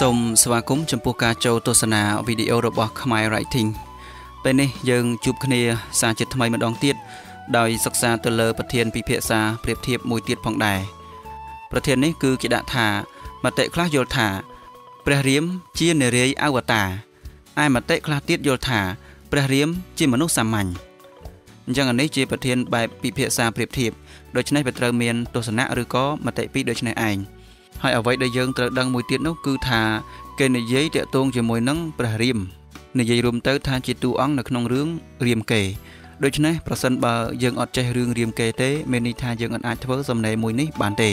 សូមស្វាគមន៍ចំពោះការចូលទស្សនាវីដេអូរបស់ Khmer Writing ពេលនេះយើងជួបគ្នាសារជាថ្មីម្ដងទៀតដោយសិក្សាទៅលើប្រធានពិភាក្សាប្រៀបធៀបមួយទៀតផងដែរប្រធាននេះគឺគេដាក់ថាមតិខ្លះយល់ថា ព្រះរាមជានារីអវតារឯមតិខ្លះទៀតយល់ថា ព្រះរាមជាមនុស្សសាមញ្ញអញ្ចឹងអានេះជាប្រធានបែបពិភាក្សាប្រៀបធៀបដូច្នេះវាត្រូវមានទស្សនៈឬក៏មតិពីរដូចនេះឯង ហើយអ្វីដែលយើងត្រូវដឹងមួយទៀតនោះគឺថាគេនិយាយតាក់ទងជាមួយនឹងព្រះរាមនិយាយរួមទៅថាជាតួអង្គនៅក្នុងរឿងរាមកេរ្តិ៍ដូច្នេះប្រសិនបើយើងអត់ចេះរឿងរាមកេរ្តិ៍ទេមានន័យថាយើងអាចធ្វើសំណេរមួយនេះបានទេ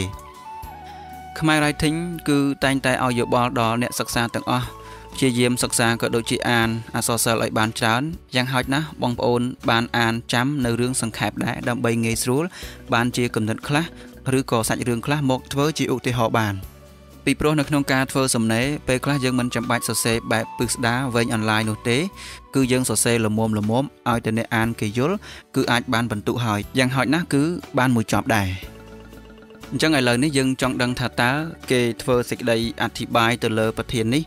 ខ្មែរ Writing គឺតែងតែឲ្យយោបល់ដល់អ្នកសិក្សាទាំងអស់ព្យាយាមសិក្សាក៏ដូចជាអានអក្សរសិល្ប៍ឲ្យបានច្រើនយ៉ាងហោចណាស់បងប្អូនបានអានចាំនៅរឿងសង្ខេបដែរដើម្បីងាយស្រួលបានជាគំនិតខ្លះឬក៏សាច់រឿងខ្លះមកធ្វើជាឧទាហរណ៍បានពីព្រោះនៅក្នុងការធ្វើសំណេរពេលខ្លះយើងមិនចាំបាច់សរសេរបែបពឹស្ដារវែងអនឡាញនោះទេគឺយើងសរសេរល្មមល្មមឲ្យតែអ្នកអានគេយល់គឺអាចបានបន្ទុកហើយយ៉ាងហោចណាស់គឺបានមួយចប់ដែរអញ្ចឹងឥឡូវនេះយើងចង់ដឹងថាតើគេធ្វើសេចក្តីអធិប្បាយទៅលើប្រធាននេះ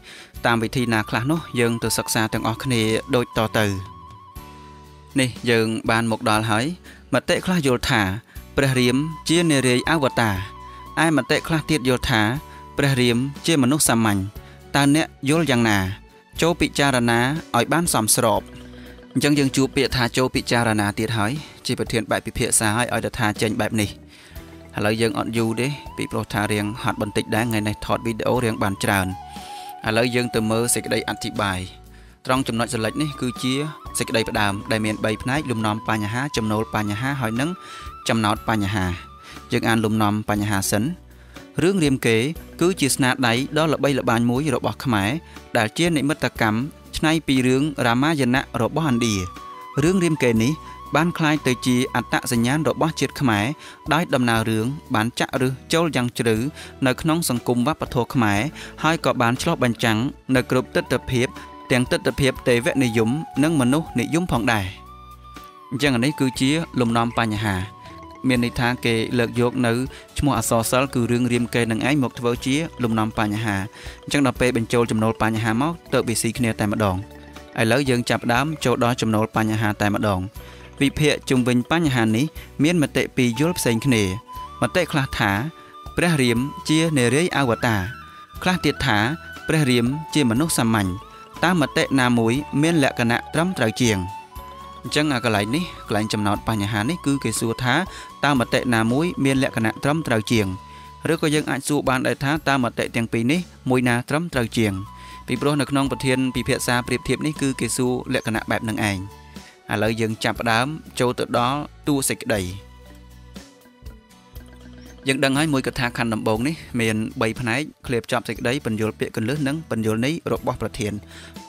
តាមវិធីណាខ្លះនោះយើងទៅសិក្សាទាំងអស់គ្នាដូចតទៅនេះយើងបានមកដល់ហើយមតិខ្លះយល់ថា ព្រះរាមជានារីអវតារឯមតិខ្លះទៀតយល់ថា ព្រះរាមជាមនុស្សសាមញ្ញតើអ្នកយល់យ៉ាងណា ចូលពិចារណាឲ្យបានសមស្របអញ្ចឹងយើងជួបពាក្យថាចូលពិចារណាទៀតហើយជាប្រធានបែបពិភាក្សាឲ្យឲ្យទៅថាចេញបែបនេះឥឡូវយើងអត់យូរទេពីព្រោះថារៀងហត់បន្តិចដែរថ្ងៃនេះថតវីដេអូរៀងបានច្រើនឥឡូវយើងទៅមើលសេចក្តីអធិប្បាយ ត្រង់ចំណុចសលេចនេះគឺជាសេចក្តីផ្ដើមដែលមាន3ផ្នែកលំនាំបញ្ហាចំណូលបញ្ហាហើយនិងចំណោទបញ្ហាយើងអានលំនាំបញ្ហាសិនរឿងរាមកេរ្តិ៍គឺជាស្នាដៃដ៏ល្បីល្បាញមួយរបស់ខ្មែរដែលជានិមិត្តកម្មឆ្នៃពីរឿងរាមាយណៈរបស់ឥណ្ឌារឿងរាមកេរ្តិ៍នេះបានคล้ายទៅជាអត្តសញ្ញាណរបស់ជាតិខ្មែរដោយដំណើររឿងបានចាក់ឫសចូលយ៉ាងជ្រៅនៅក្នុងសង្គមវប្បធម៌ខ្មែរហើយក៏បានឆ្លុះបញ្ចាំងនៅគ្រប់ទិដ្ឋភាព ទាំងទិដ្ឋភាពទេវនិយមនិងមនុស្សនិយមផងដែរអញ្ចឹងនេះគឺជា លំនាំបញ្ហា មានន័យថាគេលើកយកនៅឈ្មោះអសរសិល្ប៍គឺរឿងរៀមកេរនឹងឯងមកធ្វើជា លំនាំបញ្ហាអញ្ចឹងដល់ពេលបញ្ចូលចំណូលបញ្ហាមកទៅវាស៊ីគ្នាតែម្ដងឥឡូវយើងចាប់ផ្ដើមចូលដល់ចំណូលបញ្ហាតែម្ដងវិភាគជុំវិញបញ្ហានេះមានមតិពីរយល់ផ្សេងគ្នាមតិខ្លះថាព្រះរាមជានារីអវតារខ្លះទៀតថាព្រះរាមជាមនុស្សសាមញ្ញ តាមមតិណាមួយមានលក្ខណៈត្រឹមត្រូវជាងអញ្ចឹងអាកន្លែងនេះកន្លែងចំណោទបញ្ហានេះគឺគេសួរថាតើមតិណាមួយមានលក្ខណៈត្រឹមត្រូវជាងឬក៏យើងអាចសួរបានដែរថាតើមតិទាំងពីរនេះមួយណាត្រឹមត្រូវជាងពីព្រោះនៅក្នុងប្រធានពិភាក្សាប្រៀបធៀបនេះគឺគេសួរលក្ខណៈបែបនឹងឯងឥឡូវយើងចាប់ផ្ដើមចូលទៅដល់តួសេចក្តី យើងដឹងហើយមួយកថាខណ្ឌដំបូងនេះមាន3ផ្នែកឃ្លាបចប់សេចក្តីបញ្យលពាក្យកលឹះនិងបញ្យលន័យរបស់ប្រធាន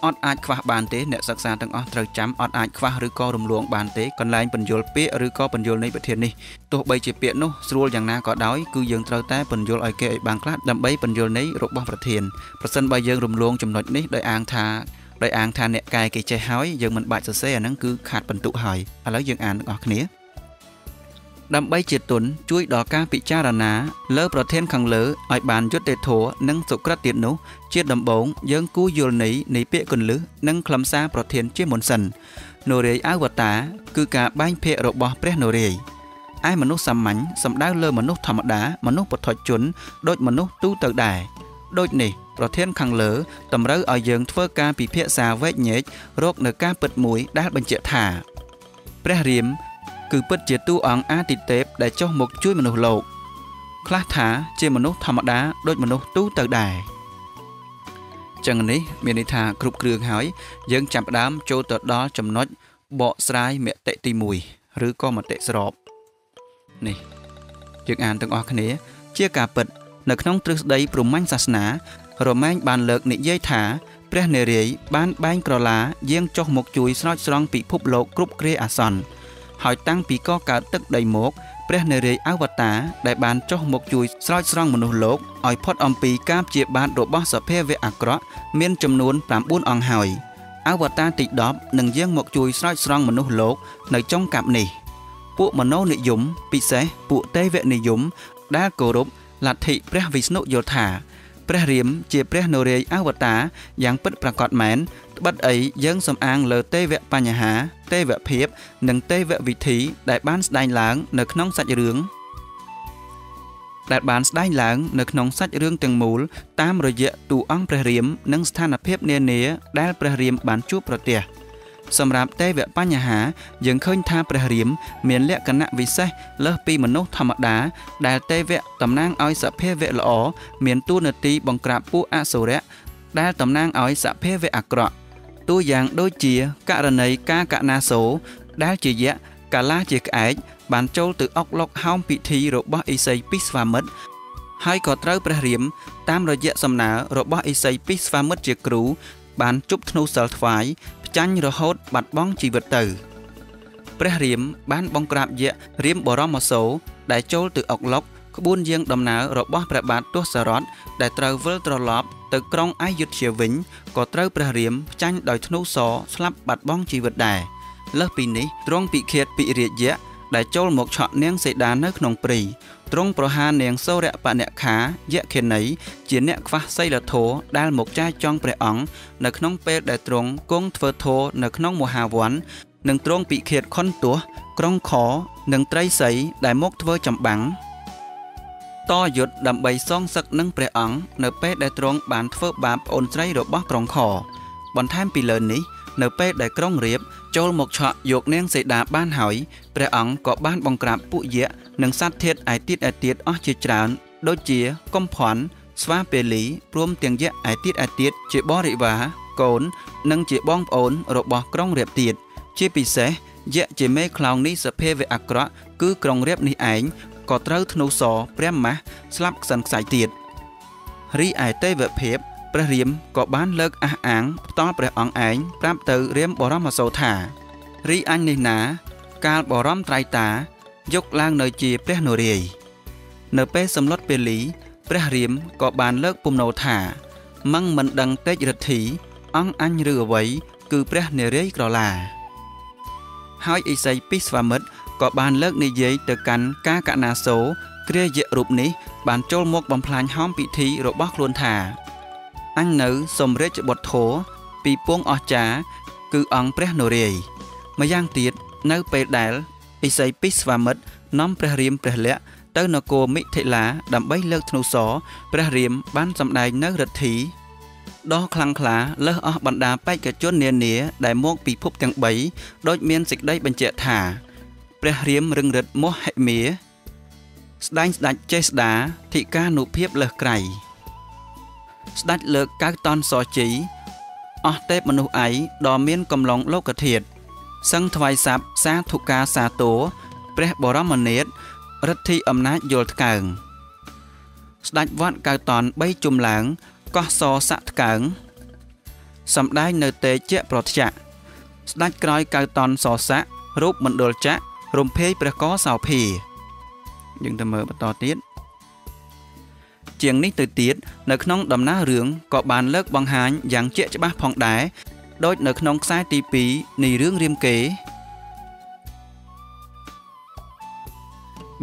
អត់អាចខ្វះបានទេអ្នកសិក្សាទាំងអស់ត្រូវចាំអត់អាចខ្វះឬក៏រំលងបានទេកន្លែងបញ្យលពាក្យឬក៏បញ្យលន័យប្រធាននេះទោះបីជាពាក្យនោះស្រួលយ៉ាងណាក៏ដោយគឺយើងត្រូវតែបញ្យលឲ្យគេឲ្យបានខ្លះដើម្បីបញ្យលន័យរបស់ប្រធានប្រសិនបើយើងរំលងចំណុចនេះដោយអាងថាដោយអាងថាអ្នកកែគេចេះហើយយើងមិនបាច់សរសេរអាហ្នឹងគឺខាតបន្ទុកហើយឥឡូវយើងអានទាំងអស់គ្នា ដើម្បីជាទុនជួយដល់ការពិចារណាលើប្រធានខាងលើឲ្យបានយុត្តិធម៌និងសុក្រិតទៀតនោះជាដំបូងយើងគូយល់ន័យនៃពាក្យកੁੰលឹះនិងខ្លឹមសារប្រធានជាមុនសិននរាយអវតារគឺការបែងភាគរបស់ព្រះនរាយឯមនុស្សសាមញ្ញសំដៅលើមនុស្សធម្មតាមនុស្សពុទ្ធជនដូចមនុស្សទូទៅដែរដូចនេះប្រធានខាងលើតម្រូវឲ្យយើងធ្វើការពិភាក្សាវែកញែករកនៅការពិតមួយដែលបញ្ជាក់ថាព្រះរាម គឺពិតជាតួអង្គអាទិទេពដែលចុះមកជួយមនុស្សលោក ខ្លះថាជាមនុស្សធម្មតាដូចមនុស្សទូទៅដែរចឹងនេះមានន័យថាគ្រប់គ្រឿងហើយយើងចាប់ផ្ដើមចូលទៅដល់ចំណុចបកស្រាយមតិទី1ឬក៏មតិស្របនេះយើងអានទាំងអស់គ្នា ជាការពិត នៅក្នុងទ្រឹស្ដីព្រហ្មញ្ញសាសនា រមែងបានលើកនិយាយថាព្រះនារាយណ៍បានបែងក្រឡាយាងចុះមកជួយស្រោចស្រង់ពិភពលោកគ្រប់គ្រាអាសន្ន ហើយតាំងពីកកើតទឹកដីមក ព្រះនារីអវតារដែលបានចុះមកជួយស្រោចស្រង់មនុស្សលោកឲ្យផុតអំពីការព្យាបាទរបស់សភាវៈអាក្រក់មានចំនួន9អង្គហើយអវតារទី10នឹងយាងមកជួយស្រោចស្រង់មនុស្សលោកនៅចុងកាប់នេះ ពួកមនោនិយមពិសេសពួកទេវនិយមដែលគោរពលទ្ធិព្រះវិស្ណុយល់ថា ពព្រះរាមជាព្រះនរាយអវតារយ៉ាងពិតប្រាកដមែនត្បិតអីយើងសំអាងលើទេវបញ្ហា ទេវភាព និងទេវវិធី ដែលបានស្ដែងឡើង នៅក្នុងសាច់រឿងដែលបានស្ដែងឡើងនៅក្នុងសាច់រឿងទាំងមូលតាមរយៈតួអង្គព្រះរាម និងស្ថានភាពនានាដែលព្រះរាមបានជួបប្រទះ សម្រាប់ទេវបញ្ហា យើងឃើញថាព្រះរាម មានលក្ខណៈពិសេសលើសពីមនុស្សធម្មតា ដែលទេវៈតំណាងឲ្យសភាវៈល្អមានតួនាទីបង្ក្រាបពួកអសុរៈដែលតំណាងឲ្យសភាវៈអាក្រក់តួយ៉ាងដូចជាករណីការកណាសូ ដែលជាយៈកាលាជាក្អែកបានចូលទៅអុកឡុកហោមពិធីរបស់អេសីពីស្វាមិត្តហើយក៏ត្រូវព្រះរាម តាមរយៈសំណើរបស់អេសីពីស្វាមិត្តជាគ្រូបានជប់ធ្នូសិលថ្វាយផ្ចាញ់រហូត បាត់បង់ជីវិតទៅ ព្រះរាមបានបង្ក្រាបយៈរាមបរមសូរដែលចូលទៅអុកឡុកក្បួនយាងដំណើររបស់ព្រះបាទទសរថដែលត្រូវវិលត្រឡប់ទៅក្រុងអយុធ្យាវិញក៏ត្រូវព្រះរាមផ្ចាញ់ដោយធ្នូសស្លាប់បាត់បង់ជីវិតដែរលើសពីនេះទ្រង់ពិឃាតពិរាជយៈ ដែលចូលមកឆក់នាងសេដានៅក្នុងព្រៃទ្រង់ប្រហារនាងសូរៈបនខាយៈខេណីជាអ្នកខ្វះសីលធម៌ដែលមកចាយចង់ព្រះអង្គនៅក្នុងពេលដែលទ្រង់គង់ធ្វើធម៌នៅក្នុងមហាវ័ននិងទ្រង់ពិឃាតខុនទោះក្រុងខនិងត្រីស័យដែលមកធ្វើចម្បាំងតយុទ្ធដើម្បីសងសឹកនឹងព្រះអង្គនៅពេលដែលទ្រង់បានធ្វើបាបប្អូនស្រីរបស់ក្រុងខបន្ថែមពីលើនេះនៅពេលដែលក្រុងរៀប ចូលមកឆក់យកនាងសីតាបានហើយព្រះអង្គក៏បានបង្ក្រាបពួកយៈនិងសត្វធាតឯទៀតឯទៀតអស់ជាច្រើន ដូចជាកំផន់ស្វាពេលីព្រមទាំងយៈឯទៀតឯទៀតជាបរិវារកូន និងជាបងប្អូនរបស់ក្រុងរៀបទៀតជាពិសេសយៈជាមេខ្លោងនេះសភាវៈអាក្រក់គឺក្រុងរៀបនេះឯងក៏ត្រូវធ្នូសព្រះម៉ាស់ស្លាប់ខ្សិនខ្សៃទៀតរីឯទេវភាព ព្រះរាមក៏បានលើកអះអាងផ្ទាល់ព្រះអង្គឯងប្រាប់ទៅរាមបរមសូរថារីអញនេះណា កាលបរមត្រៃតាយកឡើងនៅជាព្រះនរាយនៅពេលសម្លុតពេលីព្រះរាមក៏បានលើកពំនោថាមឹងមិនដឹងទេចរិទ្ធីអង្គអញឬអ្វីគឺព្រះនរាយក្រឡាហើយអេសីពីស្វាមិត្តក៏បានលើកនិយាយទៅកាន់កាកណាសូគ្រាយៈរូបនេះបានចូលមកបំផ្លាញហោមពិធីរបស់ខ្លួនថា អញនៅសំរាជបុត្រធោពីពងអស្ចារគឺអង្គព្រះនរាយម្យ៉ាងទៀតនៅពេលដែលឥសីពិស្វាមិត្តនាំព្រះរាមព្រះលក្សទៅនគរមិថិលាដើម្បីលើកធ្នូសរព្រះរាមបានសម្ដែងនៅរិទ្ធីដ៏ខ្លាំងក្លាលើសអស់បណ្ដាបេក្ខជននានាដែលមកពីភពទាំង3ដោយមានសេចក្តីបញ្ជាក់ថាព្រះរាមរឹងរិទ្ធមោហិមាស្ដែងស្ដេចចេស្តាធិកានុភាពលើសក្រៃ ស្ដេចលើកកៅតនសជីអស់ទេពមនុស្សឯដ៏មានកំឡុងលោកធាតុសឹងថ្វាយស័ព្ទសាធុការសាទរព្រះបរមនេតរិទ្ធីអំណាចយល់ថ្កើងស្ដេចវត្តកៅតន3ជុំឡើងកោះសស័កថ្កើងសំដែងនៅទេជៈប្រធ្យៈស្ដេចក្រោយកៅតនសស័ករូបមណ្ឌលចៈរំភេយព្រះកសោភាយើងទៅមើលបន្តទៀត ជាងនេះទៅទៀតនៅក្នុងដំណើររឿងក៏បានលើកបង្ហាញយ៉ាងជាក់ច្បាស់ផងដែរដូចនៅក្នុងខ្សែទី2នៃរឿងរាមកេរ្តិ៍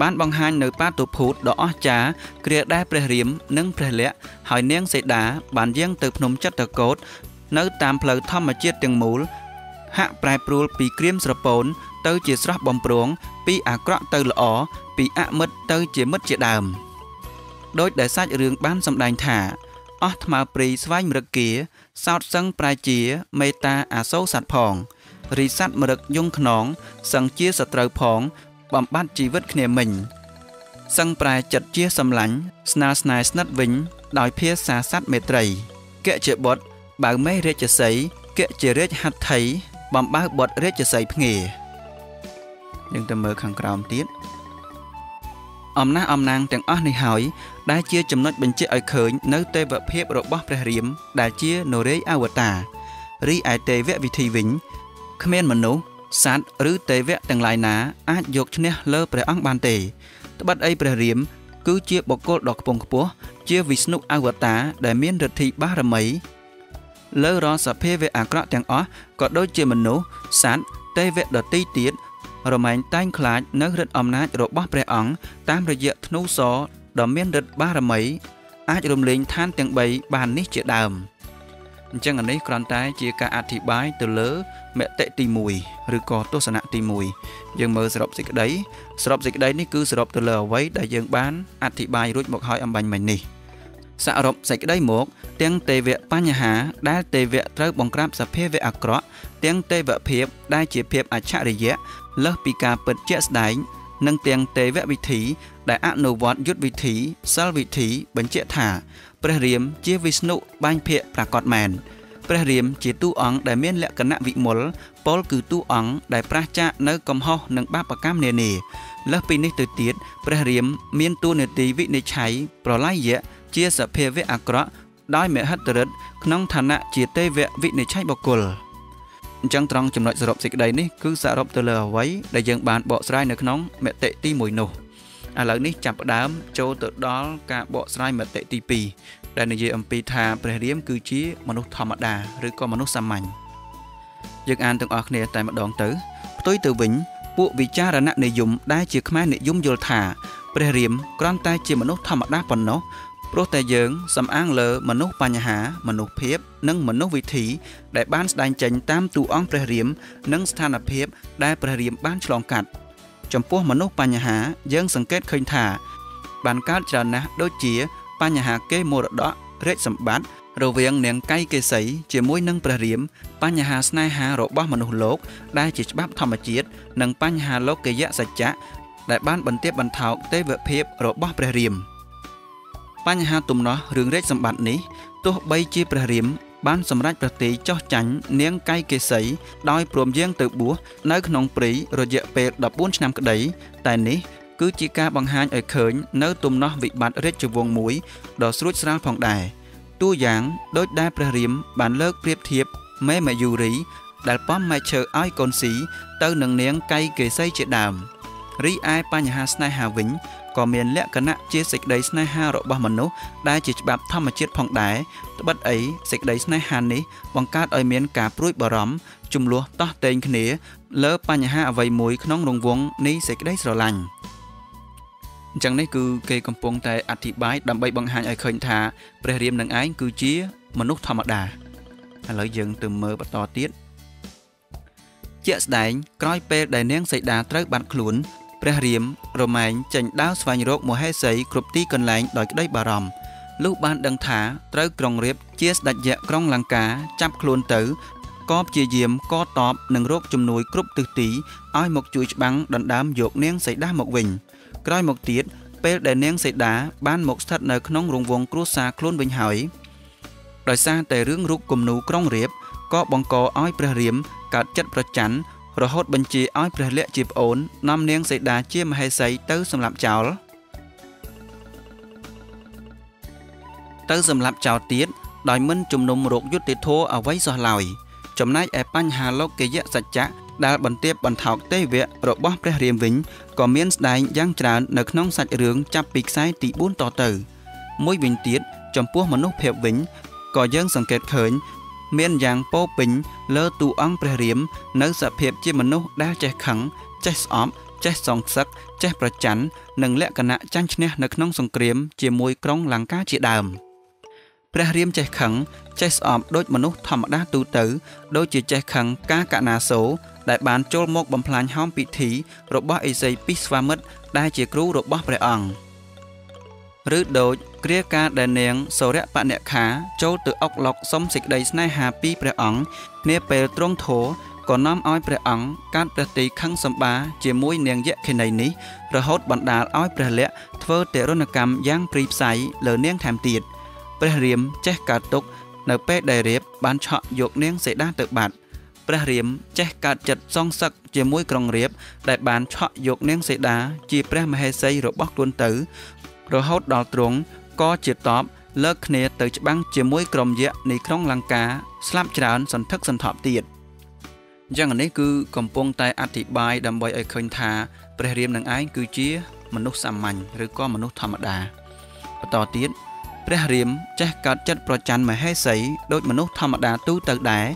បានបង្ហាញនៅបាតុភូតដ៏អស្ចារ្យគ្រាដែលព្រះរាមនិងព្រះលក្សណ៍ហើយនាងសីតាបានយាងទៅភ្នំចិត្រកោតនៅតាមផ្លូវធម្មជាតិទាំងមូលហាក់ប្រែប្រួលពីក្រៀមស្រពោនទៅជាស្រស់បំព្រងពីអាក្រក់ទៅល្អពីអមិត្តទៅជាមិត្តជាដើម។ ដោយដែលសាច់រឿងបានសម្ដែងថាអស់ថ្មព្រីស្វែងមរឹកគាសោតសឹងប្រាជា មេតាអាសូរសัตว์ផងរីសัตว์មរឹកយងខ្នងសឹងជាសត្រូវផង បំបត្តិជីវិតគ្នាមិញសឹងប្រែចិត្តជាសម្លាញ់ស្នាស្នេហ៍ស្និទ្ធវិញ ដោយភាសាសัตว์មេត្រីកជាបុត្របើមេរាជសីកជារាជហត្ថីបំបើបុត្ររាជសីភ្ងាយើងទៅមើលខាងក្រោមទៀតអំណះអំណាងទាំងអស់នេះហើយ ដែលជាចំណុចបញ្ជាក់ឲ្យឃើញនៅទេវភាពរបស់ព្រះរាម ដែលជានរេយអវតាររីឯទេវវិធីវិញគ្មានមនុស្សសត្វឬទេវៈទាំងឡាយណាអាចយកឈ្នះលើព្រះអង្គបានទេត្បិតអីព្រះរាម គឺជាបុគ្គលដ៏ខ្ពង់ខ្ពស់ជាវិស្ណុអវតារដែលមានឫទ្ធិបារមីលើរាល់សភាវៈអាក្រក់ទាំងអស់ក៏ដូចជាមនុស្សសត្វទេវៈដតីទៀតរមែងតែងខ្លាចនៅឫទ្ធិអំណាចរបស់ព្រះអង្គតាមរយៈធ្នូសរ ដ៏មានឫទ្ធិបារមី អាចរំលែងឋានទាំង3បាននេះជាដើមអញ្ចឹងអានេះគ្រាន់តែជាការអធិប្បាយទៅលើមតិទី1ឬក៏ទស្សនៈទី1យើងមើលសរុបសេចក្តីសរុបសេចក្តីនេះគឺសរុបទៅលើអ្វីដែលយើងបានអធិប្បាយរួចមកហើយអំបញ្ញមិញនេះសរុបសេចក្តីមក ទាំងទេវៈបញ្ហា ដែលទេវៈត្រូវបង្ក្រាបសភាវៈអាក្រក់ទាំងទេវភាពដែលជាភាពអច្ឆរិយៈលើសពីការពិតជាក់ស្ដែង និងទាំងទេវវិធី ដែលអនុវត្តយុទ្ធវិធីសិលវិធី បញ្ជាក់ថាព្រះរាមជាវិស្ណុបាញ់ភៈប្រកបមែនព្រះរាមជាទូអង្គដែលមានលក្ខណៈវិមលពលគឺទូអង្គដែលប្រះចាកនៅកំហុសនិងបាបកម្មនានាលើសពីនេះទៅទៀតព្រះរាមមានតួនាទីវិនិច្ឆ័យប្រឡាយៈជាសភាវៈអាក្រក់ដោយមហិទ្ធិឫទ្ធិក្នុងឋានៈជាទេវៈវិនិច្ឆ័យបុគ្គល អញ្ចឹងត្រង់ចំណុចសរុបសេចក្តីនេះគឺសរុបទៅលើអ្វីដែលយើងបានបកស្រាយនៅក្នុងមតិទី1នោះឥឡូវនេះចាប់ផ្ដើមចូលទៅដល់ការបកស្រាយមតិទី2ដែលនិយាយអំពីថាព្រះរាមគឺជាមនុស្សធម្មតាឬក៏មនុស្សសាមញ្ញយើងអានទាំងអស់គ្នាតែម្ដងទៅផ្ទុយទៅវិញពួកវិចារណនិយមដែលជាខ្មែរនិយមយល់ថាព្រះរាមគ្រាន់តែជាមនុស្សធម្មតាប៉ុណ្ណោះ ព្រោះតែយើងសំអាងលើមនុស្សបញ្ហា មនុស្សភាព និងមនុស្សវិធី ដែលបានស្ដែងចេញតាមតួអង្គព្រះរាម និងស្ថានភាពដែលព្រះរាមបានឆ្លងកាត់ ចំពោះមនុស្សបញ្ហា យើងសង្កេតឃើញថា បានកើតច្រើនណាស់ដូចជា បញ្ហាគេមរតករាជសម្បត្តិរវាងនាងកៃកេសីជាមួយនឹងព្រះរាម បញ្ហាស្នេហារបស់មនុស្សលោក ដែលជាច្បាប់ធម្មជាតិនិងបញ្ហាលោកយៈសច្ចៈដែលបានបន្ទាបបន្ថោកទេវភាពរបស់ព្រះរាម បញ្ហាទំនាស់រឿងរាជសម្បត្តិនេះទោះបីជាព្រះរាមបានសម្រេចប្រតិចោះចាញ់នាងកៃកេសីដោយព្រមយាងទៅបួសនៅក្នុងព្រៃរយៈពេល14ឆ្នាំក្តី តែនេះគឺជាការបង្ហាញឲ្យឃើញនៅទំនាស់វិបត្តិរាជវង្សមួយដ៏ស្រួចស្រាលផងដែរតួយ៉ាងដូចដែលព្រះរាមបានលើកប្រៀបធៀបមេម៉ាយូរី ដែលប៉មម៉ែឈើឲ្យកូនស៊ីទៅនឹងនាងកៃកេសីជាដើមរីឯបញ្ហាស្នេហាវិញ ក៏មានលក្ខណៈជាសេចក្តីស្នេហារបស់មនុស្សដែលជាច្បាប់ធម្មជាតិផងដែរត្បិតអីសេចក្តីស្នេហានេះបង្កើតឲ្យមានការព្រួយបារម្ភចំនួនតោះតែងគ្នា លើបញ្ហាអ្វីមួយក្នុងរង្វង់នៃសេចក្តីស្រឡាញ់អញ្ចឹងនេះគឺគេកំពុងតែអធិប្បាយដើម្បីបង្ហាញឲ្យឃើញថាព្រះរាមនឹងឯងគឺជាមនុស្សធម្មតាឥឡូវយើងទៅមើលបន្តទៀតជាក់ស្ដែងក្រោយពេលដែលនាងសីតាត្រូវបាត់ខ្លួន ព្រះរាមរមែងចេញដើរស្វែងរកមហេសីគ្រប់ទីកន្លែងដោយក្តីបារម្ភលុះបានដឹងថាត្រូវក្រុងរាពណ៍ជាស្ដេចយក្សក្រុងលង្កាចាប់ខ្លួនទៅក៏ព្យាយាមកតបនឹងរោគជំនួយគ្រប់ទិសទីឲ្យមកជួយច្បាំងដណ្ដើមយកនាងសីតាមកវិញក្រោយមកទៀតពេលដែលនាងសីតាបានមកស្ថិតនៅក្នុងរង្វង់គ្រួសារខ្លួនវិញហើយដោយសារតែរឿងរូបគំនូក្រុងរាពណ៍ក៏បង្កឲ្យព្រះរាមកើតចិត្តប្រច័ណ្ឌ រហូតបញ្ជាឲ្យព្រះលក្សណ៍ជាប្អូននាំនាងសីតាជាមហេសីទៅសម្លាប់ចោលទៅសម្លាប់ចោលទៀតដោយមិនជំនុំរោគយុត្តិធម៌អ្វីសោះឡើយចំណែកឯបញ្ហាលោកយៈសច្ចៈដែលបន្ទាបបន្ថោកទេវៈរបស់ព្រះរាមវិញក៏មានស្ដែងយ៉ាងច្រើននៅក្នុងសាច់រឿងចាប់ពីខ្សែទី4តទៅ មួយវិញទៀតចំពោះមនុស្សភាពវិញក៏យើងសង្កេតឃើញ មានយ៉ាងពោពេញលើតួអង្គព្រះរាម នៅសភាពជាមនុស្សដែលចេះខឹងចេះស្អប់ចេះសងសឹកចេះប្រច័ណ្ឌនិងលក្ខណៈចាញ់ឈ្នះនៅក្នុងសង្គ្រាមជាមួយក្រុងលង្កាជាដើមព្រះរាមចេះខឹងចេះស្អប់ដូចមនុស្សធម្មតាទូទៅ ដូចជាចេះខឹងការកណាសូដែលបានចូលមកបំផ្លាញហោមពិធីរបស់អេសីពីស្វាមិត្តដែលជាគ្រូរបស់ព្រះអង្គ ឬដូចគ្រាការដែលនាងសូរៈបនខាចូលទៅអុកឡុកសុំសេចក្តីស្នេហាពីព្រះអង្គនាពេលទ្រង់ធោក៏នាំឲ្យព្រះអង្គកាត់ព្រះទីខឹងសម្បាជាមួយនាងយក្ខិនីនេះរហូតបណ្ដាលឲ្យព្រះលក្សណ៍ធ្វើទរណកម្មយ៉ាងព្រីផ្សៃលើនាងថែមទៀតព្រះរាមចេះកើតទុកនៅពេលដែលរៀបបានឆក់យកនាងសេដាទៅបាត់ព្រះរាមចេះកើតចិត្តសងសឹកជាមួយក្រុងរាពណ៍ដែលបានឆក់យកនាងសេដាជាព្រះមហេសីរបស់ខ្លួនទៅ រហូតដល់ទ្រង់ក៏ជាតបលើកគ្នាទៅច្បាំងជាមួយក្រុមយក្សនៃក្រុងលង្កាស្លាប់ច្រើនសន្ធឹកសន្ធាប់ទៀតអញ្ចឹងនេះគឺកំពុងតែអធិប្បាយដើម្បីឲ្យឃើញថាព្រះរាមនឹងឯងគឺជា មនុស្សសាមញ្ញឬក៏មនុស្សធម្មតាបន្តទៀតព្រះរាមចេះកើតចិត្តប្រច័ណ្ឌមហេសីដូចមនុស្សធម្មតាទូទៅដែរ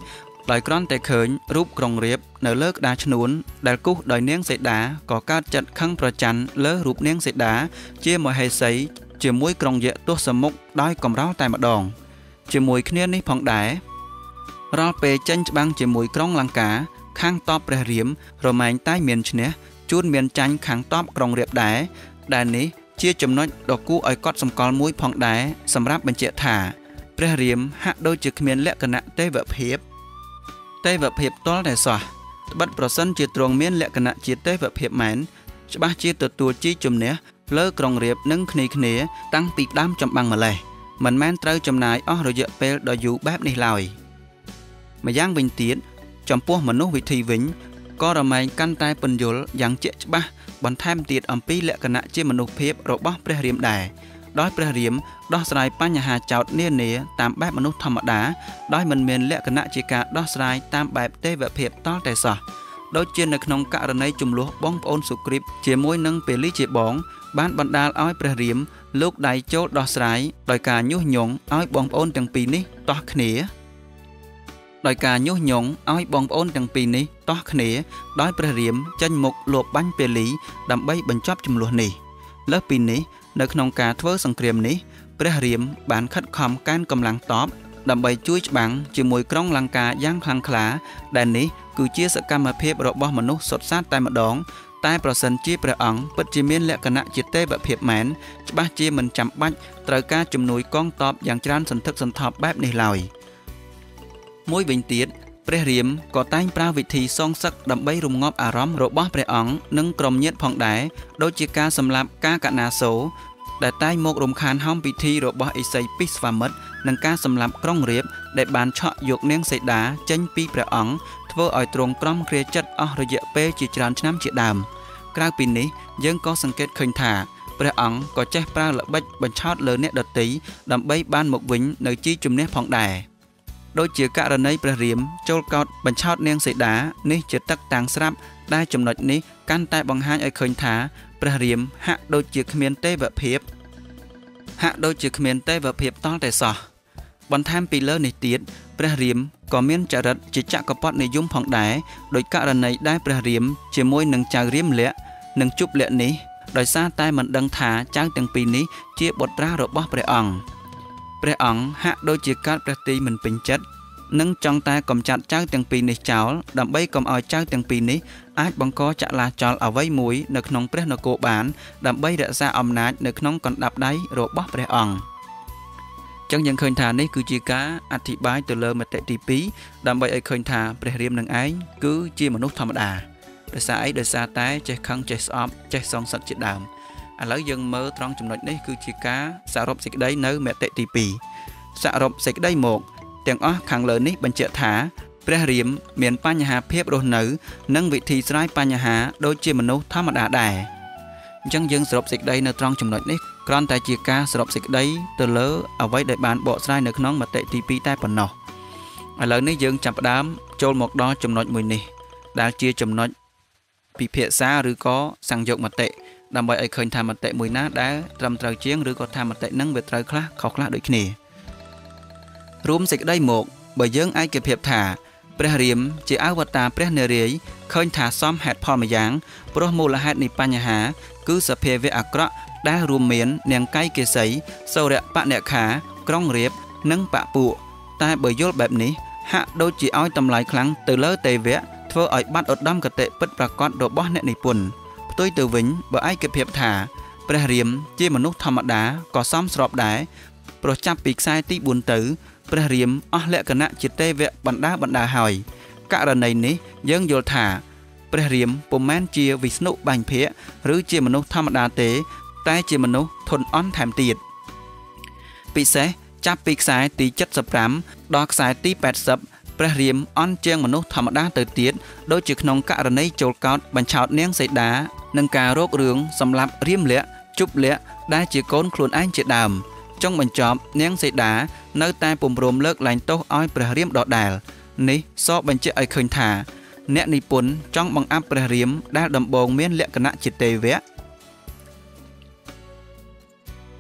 ដោយគ្រាន់តែឃើញរូបក្រុងរាពណ៍នៅលើក្តារឈ្នួនដែលគូសដោយនាងសេតាក៏កើតចិត្តខឹងប្រច័ណ្ឌលើរូបនាងសេតាជាមហេសីជាមួយក្រុងយៈទស្សមុខដោយកំរោលតែម្ដង ជាមួយគ្នានេះផងដែររាល់ពេលចេញច្បាំងជាមួយក្រុងលង្កា ខាងតបព្រះរាមរមែងតែមានឈ្នះជួនមានចាញ់ខាងតបក្រុងរាពណ៍ដែរដែលនេះជាចំណុចដ៏គួរឲ្យកត់សម្គាល់មួយផងដែរសម្រាប់បញ្ជាក់ថា ព្រះរាមហាក់ដូចជាគ្មានលក្ខណៈទេវភាព ទេវភាពតលតែសោះត្បិតប្រសិនជាទ្រង់មានលក្ខណៈជាទេវភាពមែនច្បាស់ជាទទួលជីជំនះលើក្រុងរាពណ៍និងគ្នាគ្នាតាំងពីដើមចម្បាំងម្លេះមិនមែនត្រូវចំណាយអស់រយៈពេលដ៏យូរបែបនេះឡើយម្យ៉ាងវិញទៀតចំពោះមនុស្សវិធីវិញក៏រមែងកាន់តែពន្យល់យ៉ាងជាក់ច្បាស់បន្ថែមទៀតអំពីលក្ខណៈជាមនុស្សភាពរបស់ព្រះរាមដែរ ដោយព្រះរាមដោះស្រាយបញ្ហាចោតនានាតាមបែបមនុស្សធម្មតាដោយមិនមានលក្ខណៈជាការដោះស្រាយតាមបែបទេវភាពតលតែសោះដូចជានៅក្នុងករណីចំនួនបងប្អូនសុគ្រីពជាមួយនឹងពេលីជាបង បានបណ្ដាលឲ្យព្រះរាមលោកដៃចូលដោះស្រាយដោយការញុះញង់ឲ្យបងប្អូនទាំងពីរនេះតោះគ្នាដោយការញុះញង់ឲ្យបងប្អូនទាំងពីរនេះតោះគ្នាដោយព្រះរាមចេញមុខលបបាញ់ពេលីដើម្បីបញ្ចប់ចំនួននេះលើសពីនេះ នៅក្នុងការធ្វើសង្គ្រាមនេះព្រះរាមបានខិតខំកើនកម្លាំងតបដើម្បីជួយច្បាំងជាមួយក្រុងលង្កាយ៉ាងខ្លាំងក្លា ដែលនេះគឺជាសកម្មភាពរបស់មនុស្សសុទ្ធសាធតែម្ដង តែប្រសិនជាព្រះអង្គពិតជាមានលក្ខណៈជាទេវភាពមែនច្បាស់ជាមិនចាំបាច់ត្រូវការជំនួយកងទ័ពយ៉ាងច្រើនសន្ធឹកសន្ធាប់បែបនេះឡើយ។មួយវិញទៀត ព្រះរាមក៏តែងប្រើវិធីសងសឹកដើម្បីរំងាប់អារម្មណ៍របស់ព្រះអង្គនិងក្រុមញាតិផងដែរដូចជាការសម្លាប់ការកណាសូដែលតែងមករំខានហោមពិធីរបស់ឥសីពិស្វាមិត្រនិងការសម្លាប់ក្រុងរាពណ៍ដែលបានឆក់យកនាងសីតាចេញពីព្រះអង្គធ្វើឲ្យទ្រង់ក្រំគ្រាចិត្តអស់រយៈពេលជាច្រើនឆ្នាំជាដើមក្រៅពីនេះយើងក៏សង្កេតឃើញថាព្រះអង្គក៏ចេះប្រើល្បិចបញ្ឆោតលើអ្នកដតីដើម្បីបានមកវិញនៅជីជំនះផងដែរ។ ដូចជាករណីព្រះរាមចូលកោតបញ្ឆោតនាងសីតានេះជាទឹកតាំងស្រាប់ដែលចំណុចនេះកាន់តែបង្ហាញឲ្យឃើញថាព្រះរាមហាក់ដូចជាគ្មានទេវភាពហាក់ដូចជាគ្មានទេវភាពតល់តែសោះបន្ថែមពីលើនេះទៀតព្រះរាមក៏មានចរិតជាចក្រពត្តិនិយមផងដែរដោយករណីដែលព្រះរាមជាមួយនឹងចៅរាមលក្ខនិងជប់លក្ខនេះដោយសារតែមិនដឹងថាចៅទាំងពីរនេះជាបុត្រារបស់ព្រះអង្គ ព្រះអង្គហាក់ដូចជាកើតព្រះទីមិនពេញចិត្តនិងចង់តែកំចាត់ចៅទាំងពីរនេះចោលដើម្បីកុំឲ្យចៅទាំងពីរនេះអាចបង្កចលាចលអ្វីមួយនៅក្នុងព្រះនគរបាន ដើម្បីរក្សាអំណាចនៅក្នុងកណ្ដាប់ដៃរបស់ព្រះអង្គចឹងយើងឃើញថានេះគឺជាការអធិប្បាយទៅលើមតិទី2ដើម្បីឲ្យឃើញថាព្រះរាមនឹងឯងគឺជាមនុស្សធម្មតាដោយសារអីដោយសារតែចេះខឹងចេះស្អប់ចេះសងសឹកជាដើម ឥឡូវយើងមើលត្រង់ចំណុចនេះគឺជាការសរុបសេចក្តីនៅមតិទី2សរុបសេចក្តីមកទាំងអស់ខាងលើនេះបញ្ជាក់ថាព្រះរាមមានបញ្ហាភាពរស់នៅ និងវិធីស្រាយបញ្ហាដូចជាមនុស្សធម្មតាដែរអញ្ចឹងយើងសរុបសេចក្តីនៅត្រង់ចំណុចនេះគ្រាន់តែជាការសរុបសេចក្តីទៅលើអ្វីដែលបានបកស្រាយនៅក្នុងមតិទី2តែប៉ុណ្ណោះឥឡូវនេះយើងចាប់ផ្ដើមចូលមកដល់ចំណុចមួយនេះ ដែលជាចំណុចពិភាក្សាឬក៏សង្យកមតិ ដើម្បីឲ្យឃើញថាមតិមួយណាដែលត្រឹមត្រូវជាងឬក៏ថាមតិនឹងវាត្រូវខ្លះខុសខ្លះដូចគ្នារួមសេចក្តីមកបើយើងឯកភាពថាព្រះរាមជាអវតារព្រះនារាយណ៍ឃើញថាសមហេតុផលម្យ៉ាងព្រោះមូលហេតុនៃបញ្ហា គឺសភាវៈអាក្រក់ដែលរួមមាន នាងកៃកេសីសូរៈបអ្នកខា ក្រុងរៀបនិងបពួកតែបើយល់បែបនេះហាក់ដូចជាឲ្យតម្លៃខ្លាំងទៅលើទេវៈធ្វើឲ្យបាត់ឧត្តមគតិពិតប្រាកដរបស់អ្នកនិពន្ធ ផ្ទុយទៅវិញបើឯកភាពថាព្រះរាមជាមនុស្សធម្មតាក៏សមស្របដែរប្រចាប់ពីខ្សែទី4ទៅព្រះរាមអស់លក្ខណៈជាទេវៈបណ្ដាបណ្ដាហើយករណីនេះយើងយល់ថាព្រះរាមពុំមែនជាវិស្ណុបាញ់ភៈឬជាមនុស្សធម្មតាទេ តែជាមនុស្សធន់អន់ថែមទៀតពិសេសចាប់ពីខ្សែទី75ដល់ខ្សែទី80ព្រះរាមអន់ជាងមនុស្សធម្មតាទៅទៀតដូចជាក្នុងករណីចូលកោតបញ្ឆោតនាងសីតា និងការរោគរឿងសម្រាប់រៀមលក្ខជប់លក្ខដែលជាកូនខ្លួនឯងជាដើមចុងបញ្ចប់នាងសីតានៅតែពំរមលើកលែងទោសឲ្យព្រះរាមដដែលនេះសបញ្ជាក់ឲ្យឃើញថាអ្នកនិពន្ធចង់បង្អាប់ព្រះរាមដែលដំបូងមានលក្ខណៈជាទេវៈ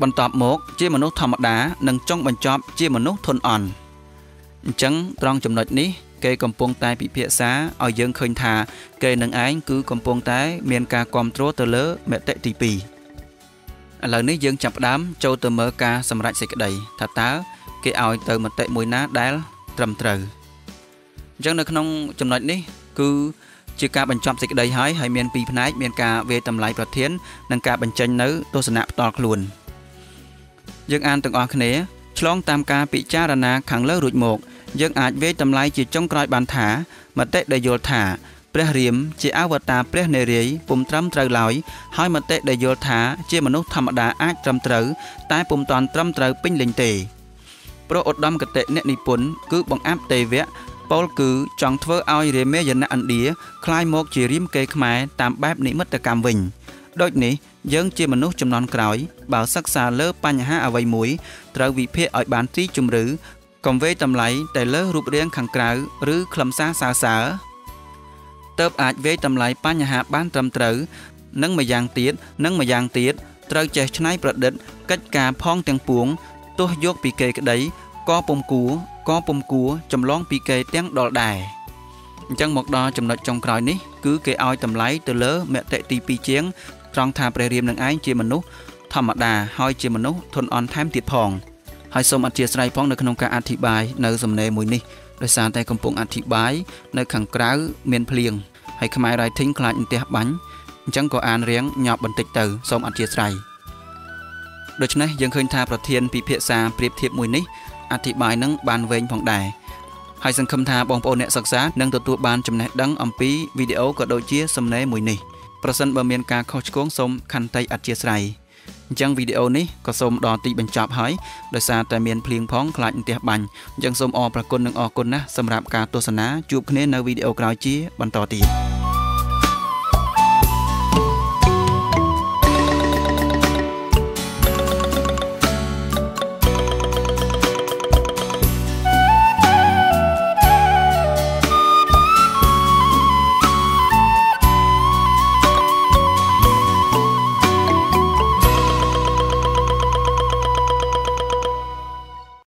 បន្ទាប់មកជាមនុស្សធម្មតានិងចុងបញ្ចប់ជាមនុស្សធន់អន់អញ្ចឹងត្រង់ចំណុចនេះ គេកំពុងតែពិភាក្សាឲ្យយើងឃើញថា គេនឹងឯងគឺកំពុងតែមានការគ្រប់គ្រងទៅលើមតិទី2ឥឥឡូវនេះយើងចាប់ផ្ដើមចូលទៅមើលការសម្រេចសេចក្តីថាតើគេឲ្យទៅមតិមួយណាដែលត្រឹមត្រូវអញ្ចឹងនៅក្នុងចំណុចនេះ គឺជាការបញ្ចប់សេចក្តីហើយហើយមានពីរផ្នែកមានការវេតម្លៃប្រធាននិងការបញ្ចេញនៅទស្សនៈផ្ទាល់ខ្លួនយើងអានទាំងអស់គ្នាឆ្លងតាមការពិចារណាខាងលើរួចមក យើងអាចវេតម្លៃជាចុងក្រោយបានថាមតិដែលយល់ថាព្រះរាមជាអវតារព្រះនារាយ៍ពុំត្រឹមត្រូវឡើយហើយមតិដែលយល់ថាជាមនុស្សធម្មតាអាចត្រឹមត្រូវតែពុំតាន់ត្រឹមត្រូវពេញលេញទេព្រោះឧត្តមកតិអ្នកនិពន្ធគឺបង្អាប់ទេវៈពោលគឺចង់ធ្វើឲ្យរាមាយណៈឥណ្ឌាคล้ายមកជារាមកេរខ្មែរតាមបែបនិមិត្តកម្មវិញដូចនេះយើងជាមនុស្សចំនួនក្រោយបើសិក្សាលើបញ្ហាអ្វីមួយត្រូវវិភាគឲ្យបានទីជម្រៅ កុំវេតម្លៃតែលើរូបរាងខាងក្រៅឬខ្លឹមសារសើសើរទៅអាចវេតម្លៃបញ្ហាបានត្រឹមត្រូវនិងម្យ៉ាងទៀតនិងម្យ៉ាងទៀតត្រូវចេះច្នៃប្រឌិតកិច្ចការផងទាំងពួងទោះយកពីគេក្តីក៏ពុំគួរក៏ពុំគួរចម្លងពីគេទាំងដល់ដែរអញ្ចឹងមកដល់ចំណុចចុងក្រោយនេះគឺគេឲ្យតម្លៃទៅលើមតិទី2ជាងត្រង់ថាព្រះរាមនឹងឯងជាមនុស្សធម្មតាហើយជាមនុស្សធន់អន់ថែមទៀតផង ហើយសូមអធិស្ឋានផងនៅក្នុងការអធិប្បាយនៅសំណេរមួយនេះដោយសារតែកំពុងអធិប្បាយនៅខាងក្រៅមានភ្លៀងហើយខ្មែរ writing ខ្លាចអន្ទះបាញ់អញ្ចឹងក៏អានរៀងញាប់បន្តិចទៅសូមអធិស្ឋានដូច្នេះយើងឃើញថាប្រធានពិភាក្សាប្រៀបធៀបមួយនេះអធិប្បាយនឹងបានវែងផងដែរហើយសង្ឃឹមថាបងប្អូនអ្នកសិក្សានឹងទទួលបានចំណេះដឹងអំពីវីដេអូក៏ដូចជាសំណេរមួយនេះប្រសិនបើមានការខុសឆ្គងសូមខន្តីអធិស្ឋាន អញ្ចឹងវីដេអូនេះក៏សូមដល់ទីបញ្ចប់ហើយដោយសារតែមានភ្លៀងផងខ្លាចអន្ទះបាញ់អញ្ចឹងសូមអរប្រគុណនិងអរគុណណាស់សម្រាប់ការទស្សនាជួបគ្នានៅវីដេអូក្រោយជាបន្តទៀត